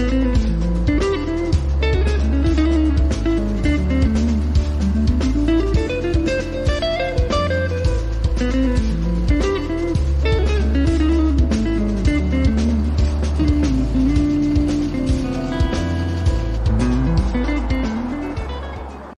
Mm-hmm.